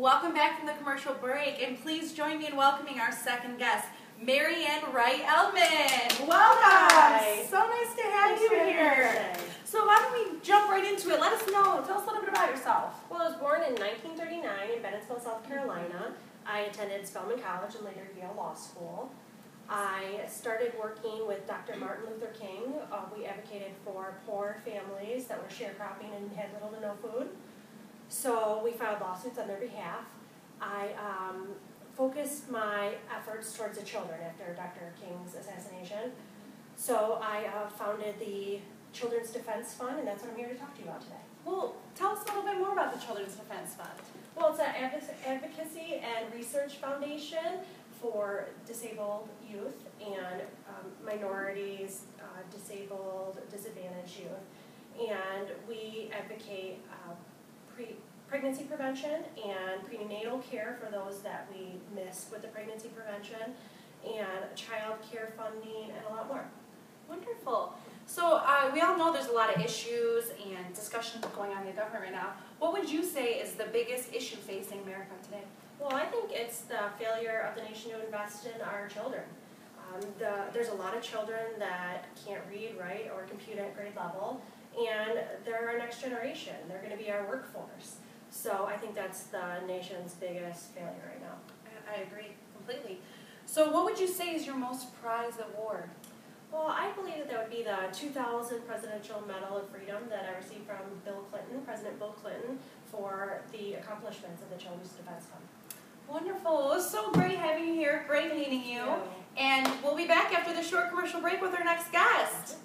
Welcome back from the commercial break, and please join me in welcoming our second guest, Marian Wright Edelman. Welcome. Hi. So nice to have Thanks you here. So why don't we jump right into it? Let us know. Tell us a little bit about yourself. Well, I was born in 1939 in Bennettsville, South Carolina. I attended Spelman College and later Yale Law School. I started working with Dr. Martin Luther King. Uh, we advocated for poor families that were sharecropping and had little to no food. So we filed lawsuits on their behalf. I um, focused my efforts towards the children after Dr. King's assassination. So I uh, founded the Children's Defense Fund, and that's what I'm here to talk to you about today. Well, tell us a little bit more about the Children's Defense Fund. Well, it's an advocacy and research foundation for disabled youth and um, minorities, uh, disabled, disadvantaged youth. And we advocate uh, pre- pregnancy prevention and prenatal care for those that we missed with the pregnancy prevention, and child care funding, and a lot more. Wonderful. So uh, we all know there's a lot of issues and discussions going on in the government right now. What would you say is the biggest issue facing America today? Well, I think it's the failure of the nation to invest in our children. Um, the, there's a lot of children that can't read, write, or compute at grade level, and they're our next generation. They're going to be our workforce. So I think that's the nation's biggest failure right now. I, I agree completely. So what would you say is your most prized award? Well, I believe that that would be the 2000 Presidential Medal of Freedom that I received from Bill Clinton, President Bill Clinton, for the accomplishments of the Children's Defense Fund. Wonderful. It was so great having you here. Great meeting you. You. And we'll be back after the short commercial break with our next guest.